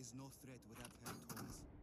is no threat without her tools.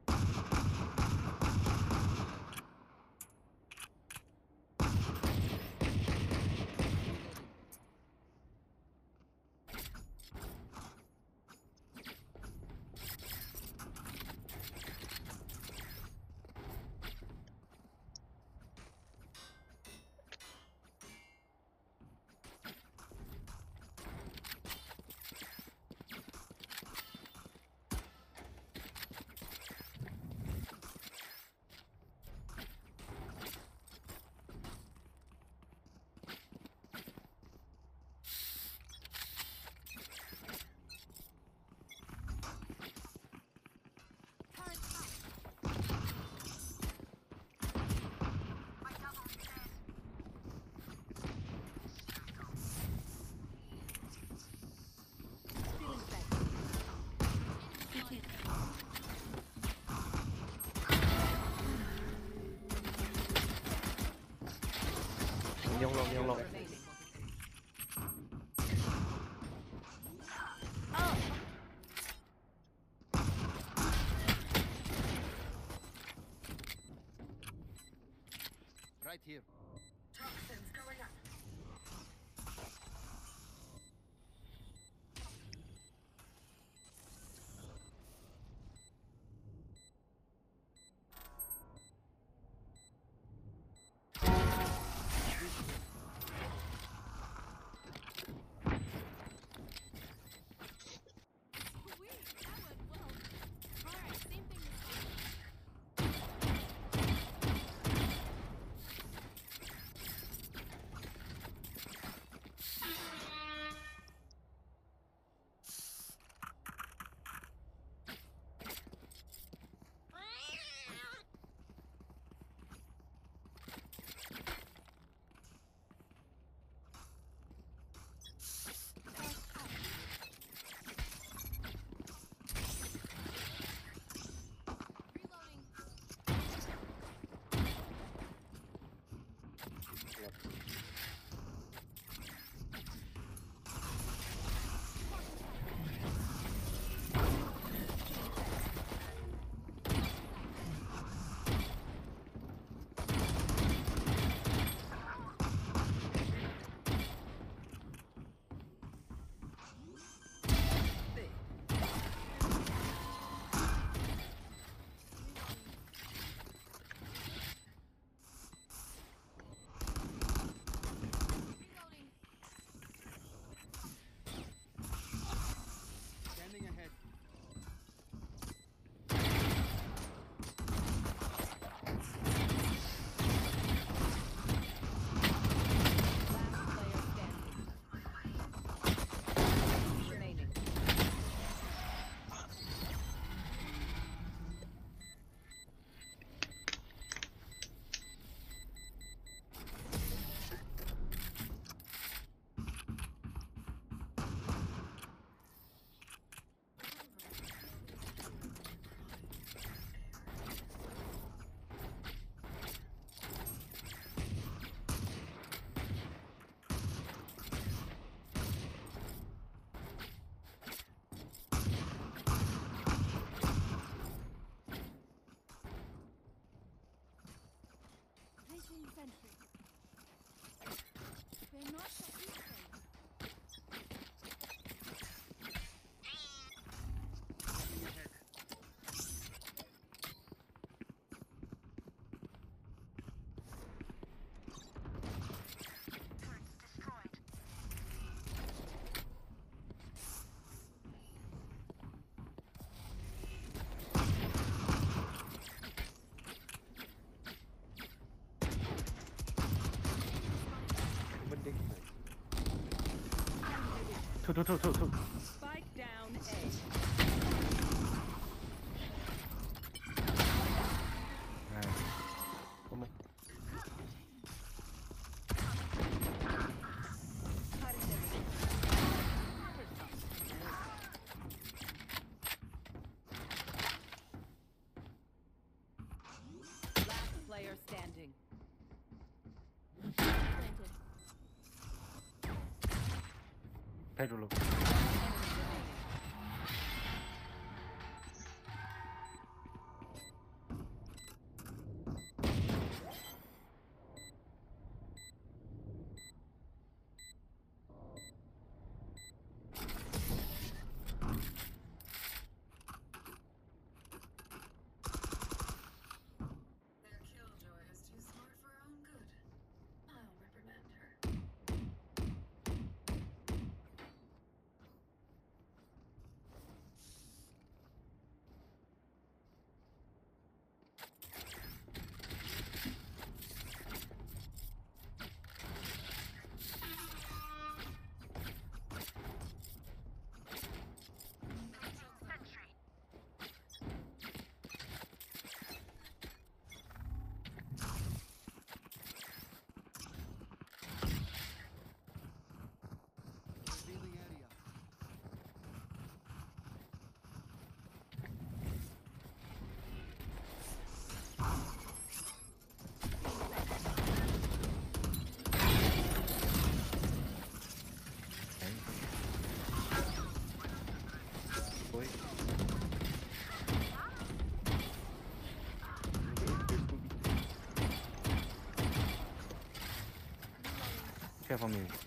ลงยังลง そう、そう、care for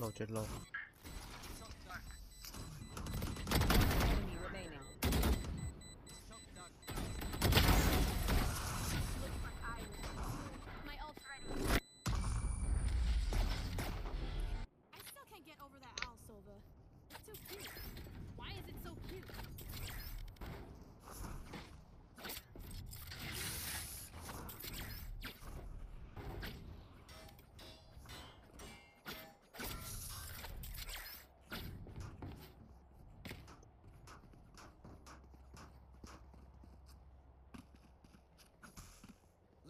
漏就漏。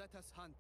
Let us hunt.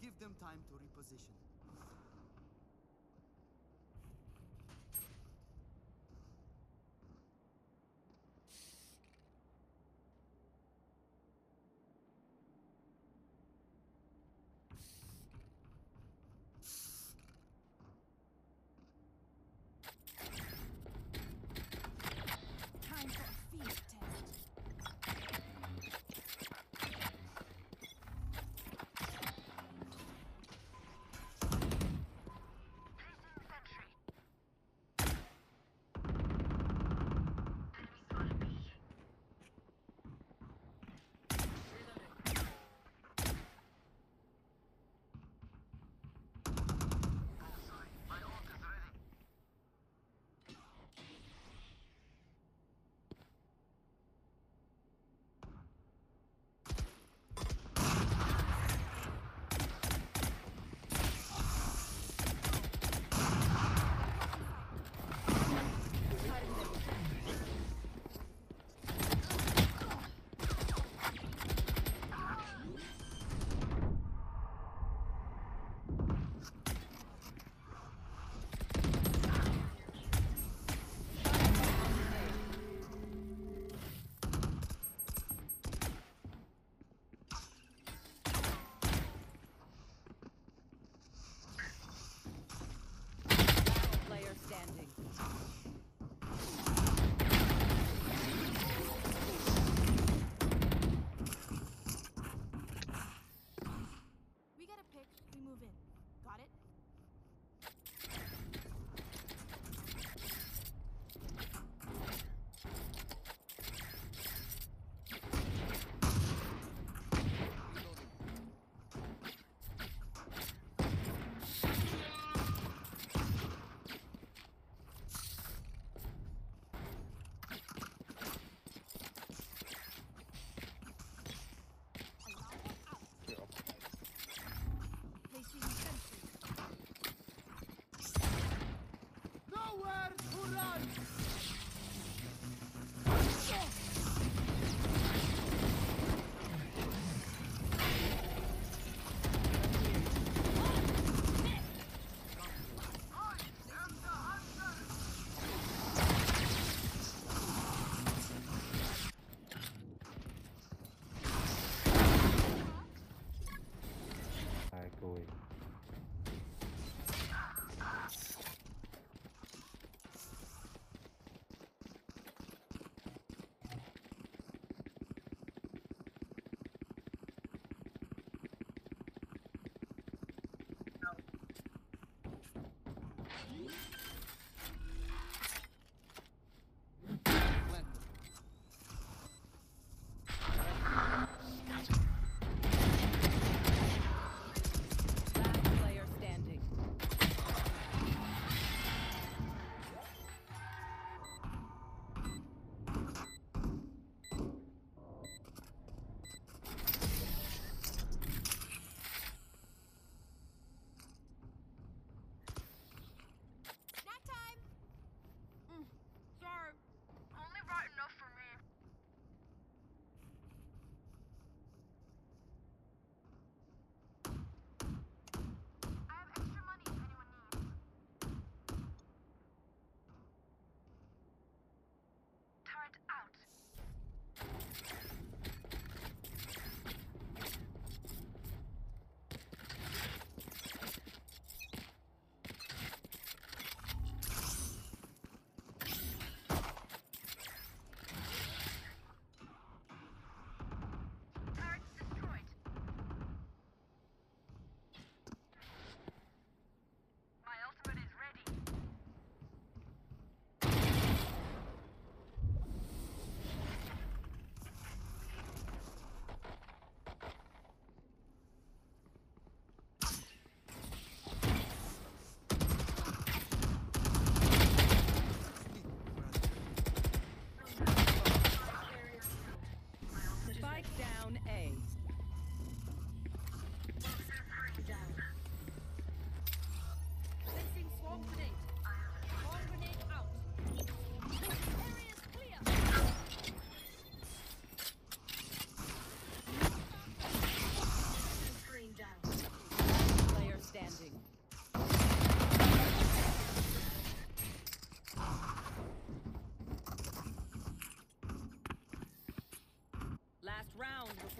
Give them time to reposition.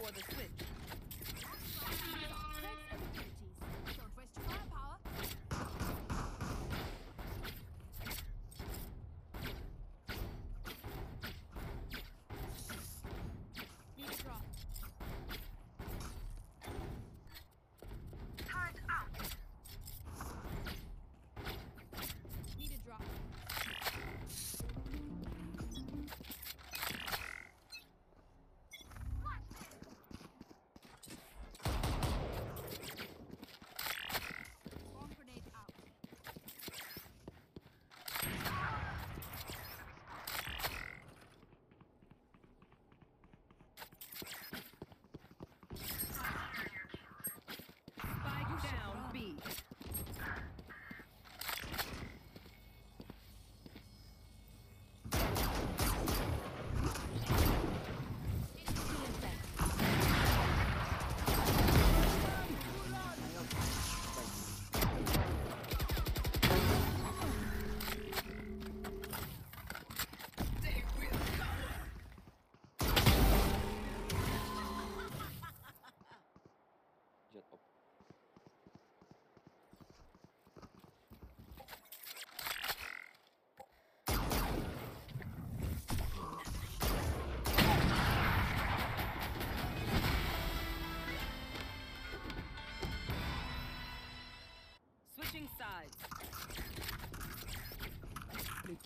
before the switch.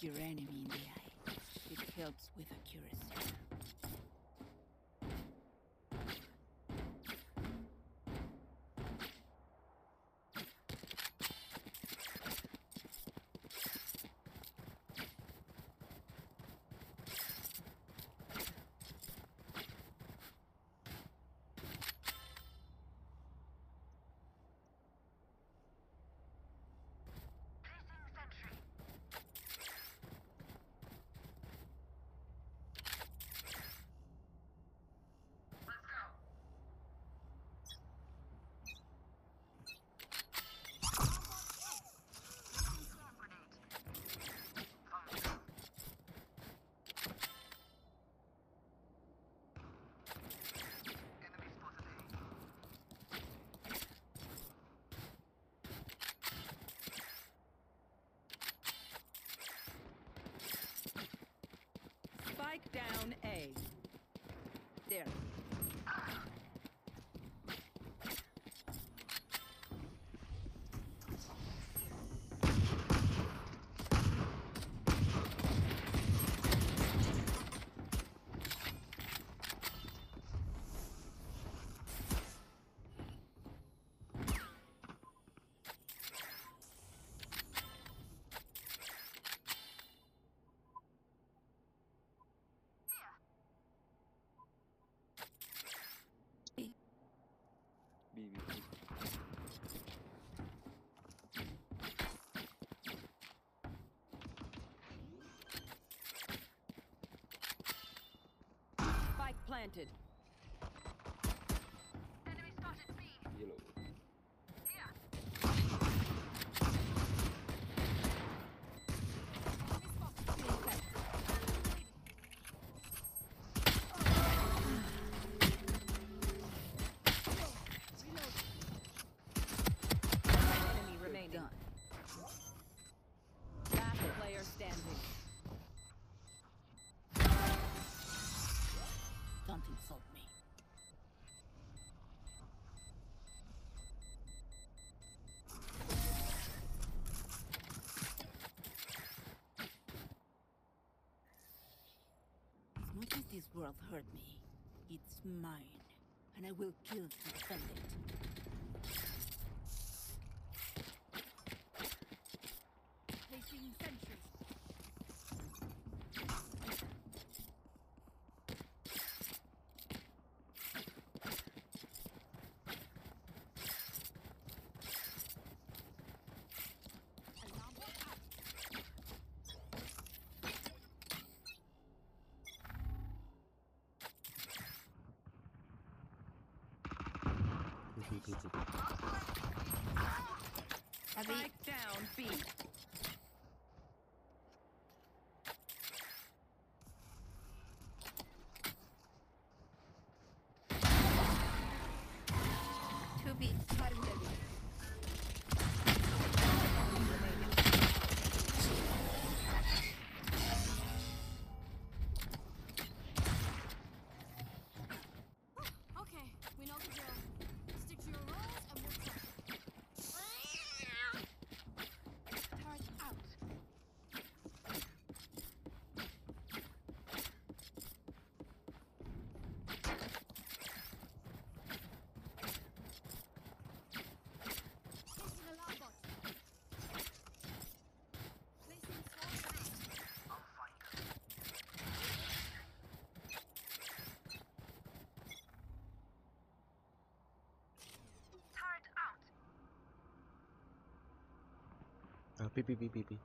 Your enemy in the eye. It helps with accuracy. Spike down A. There. Planted. This world hurt me, it's mine, and I will kill to defend it. Easy, easy. Spike. ah 呸呸呸呸呸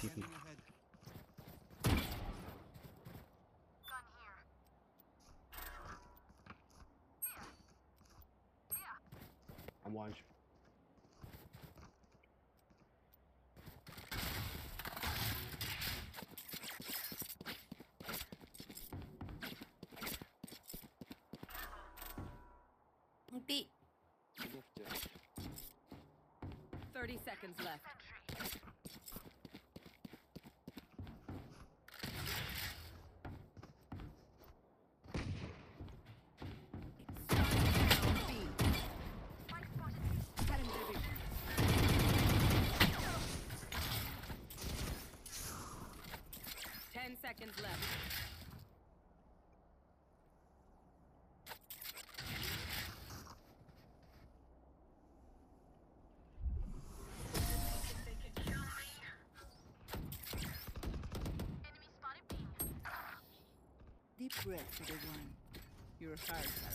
TP. I'm watching. 30 seconds left. regret for the one your heart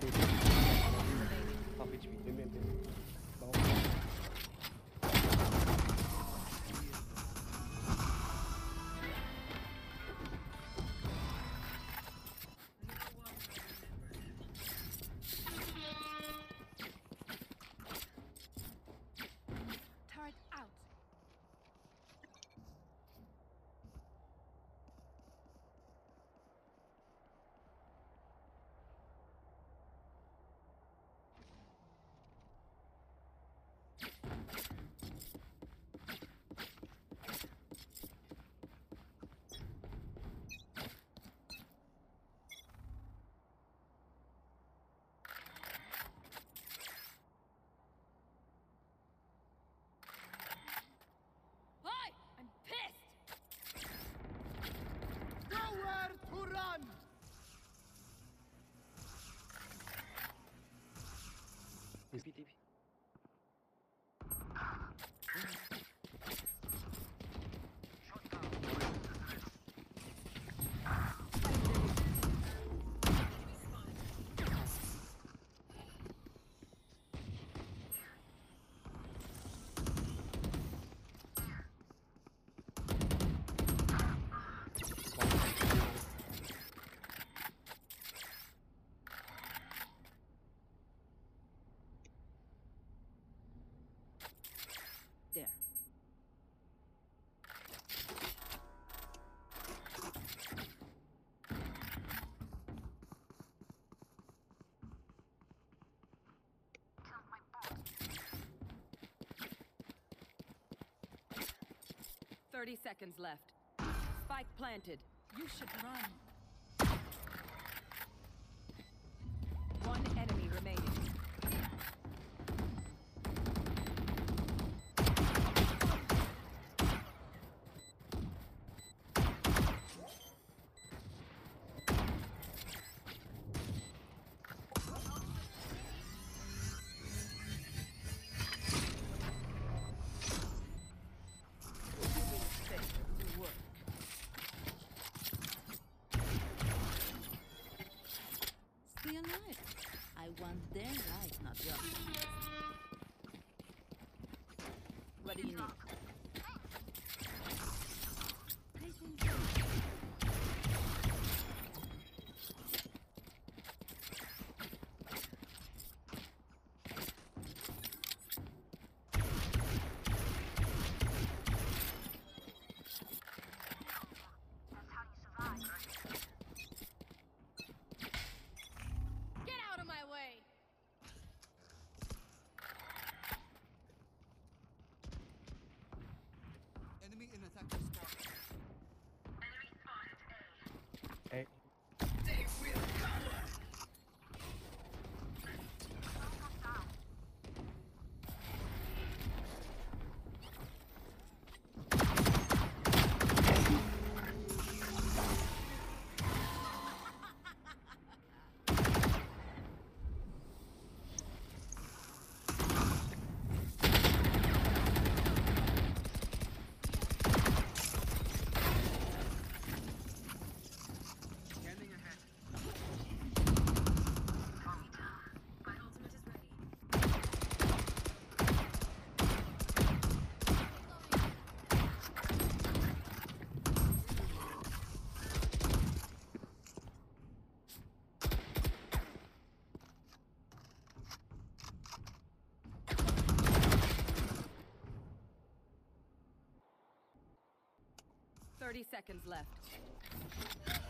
zombie. 30 seconds left. Spike planted. You should run. Want their lives, not yours. What do you need? Enemy in attack spot. 30 seconds left.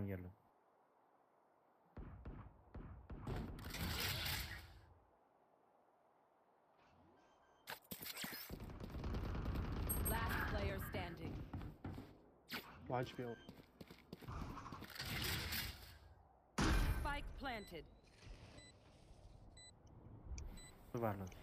yellow. Last player standing. Launch field. Spike planted. Varlar.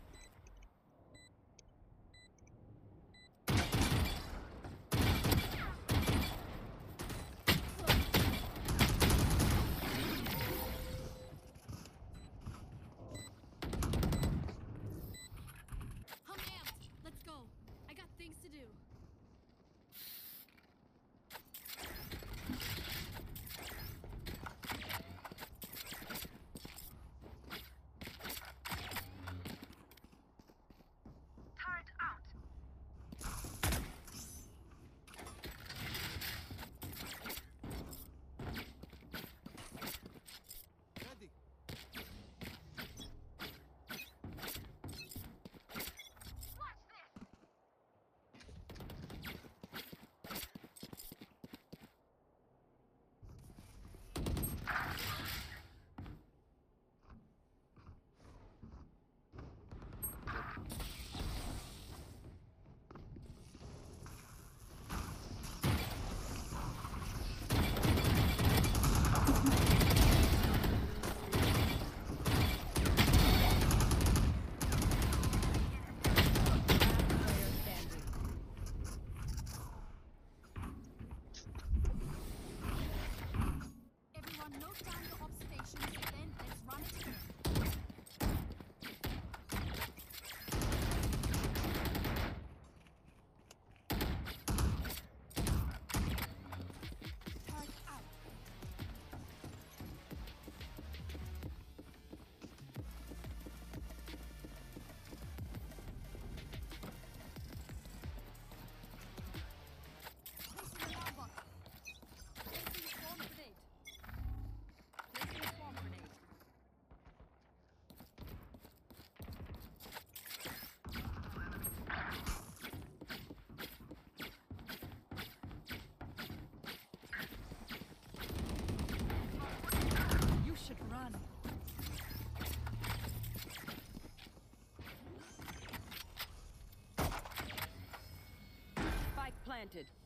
planted.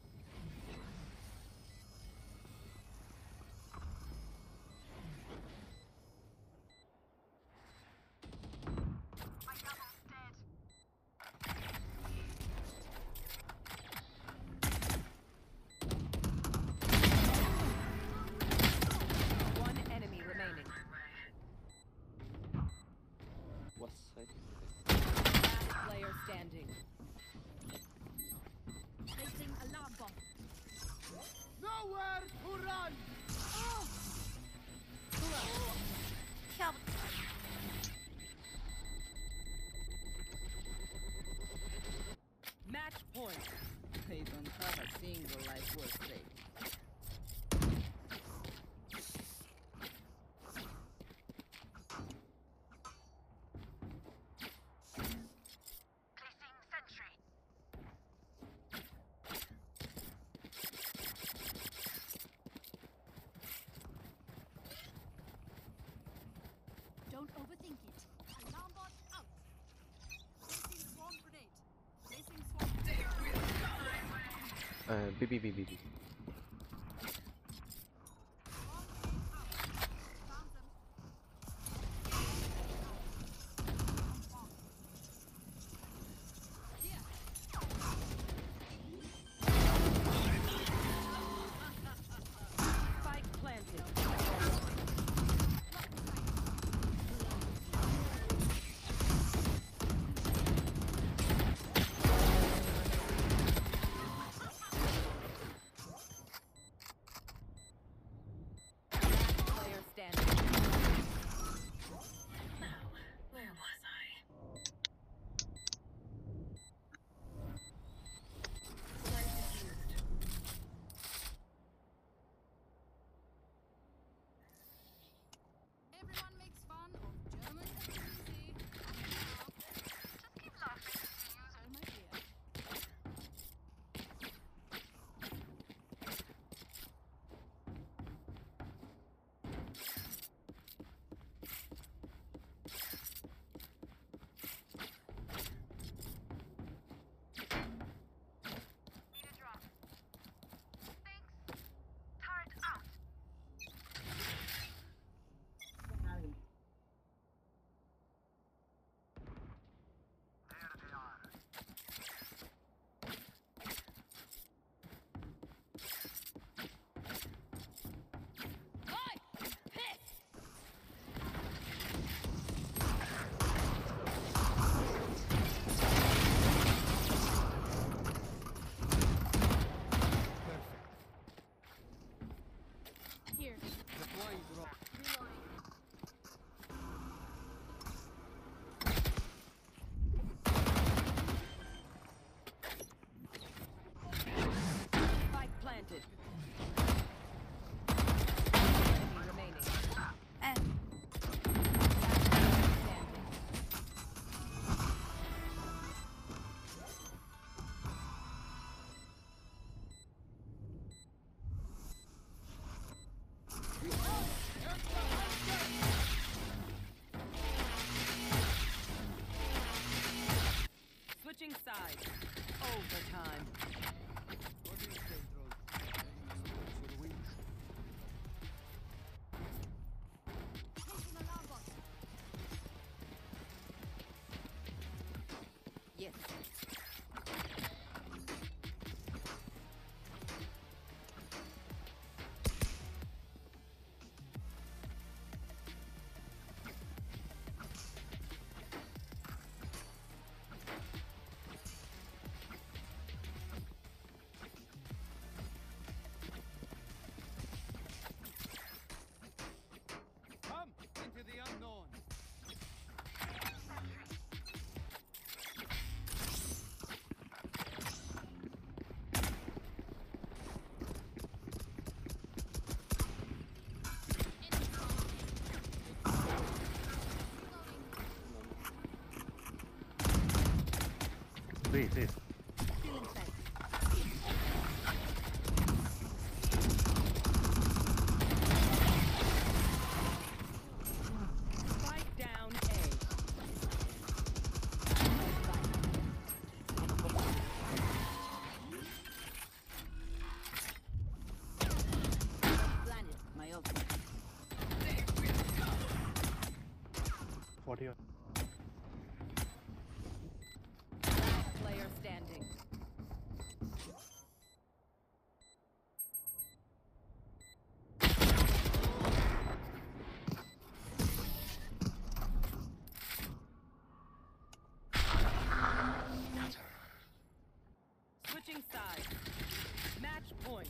嗯别别别别别。对对。Switching sides. Match point.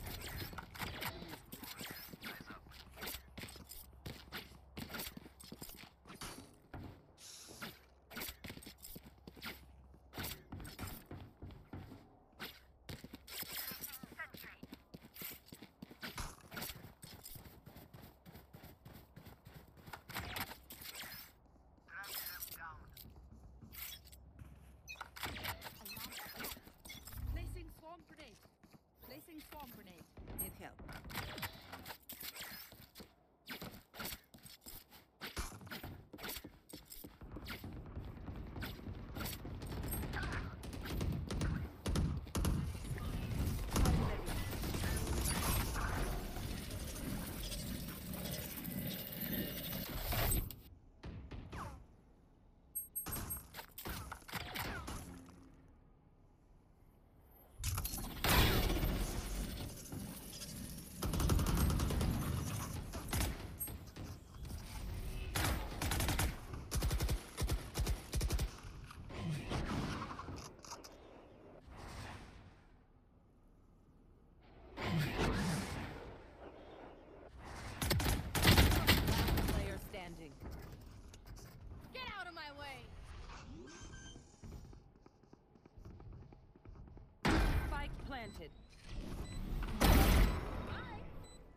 Planted.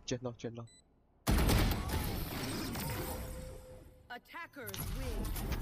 Jet lock, jet lock. Attackers win.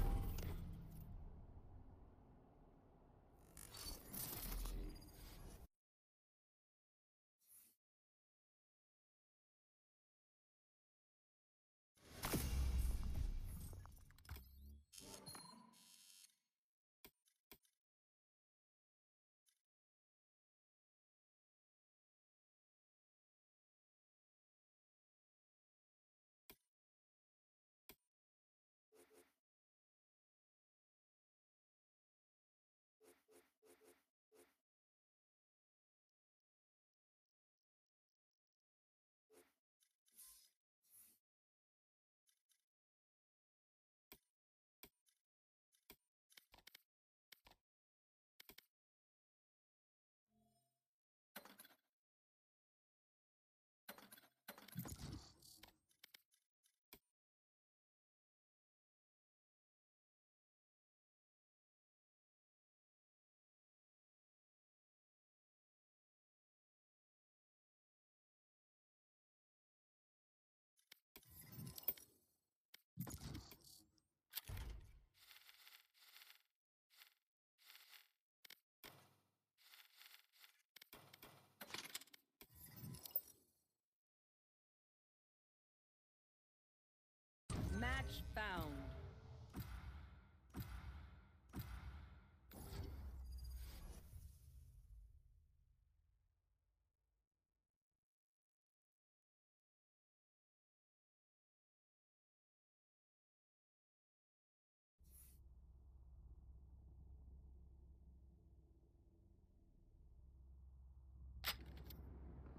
Match found.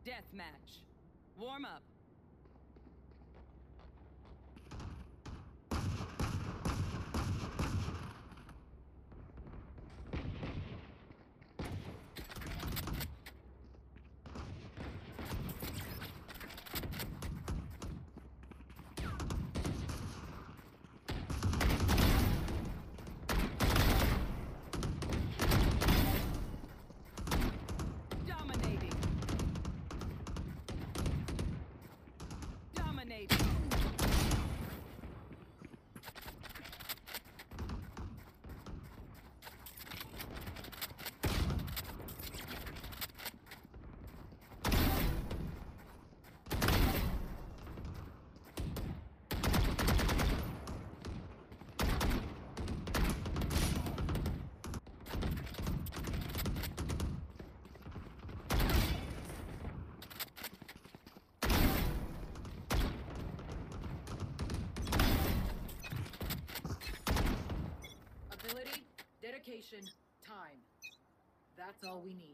Deathmatch. Warm up. Location, time. That's all we need.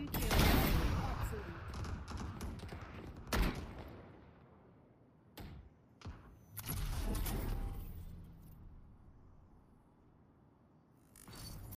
One kill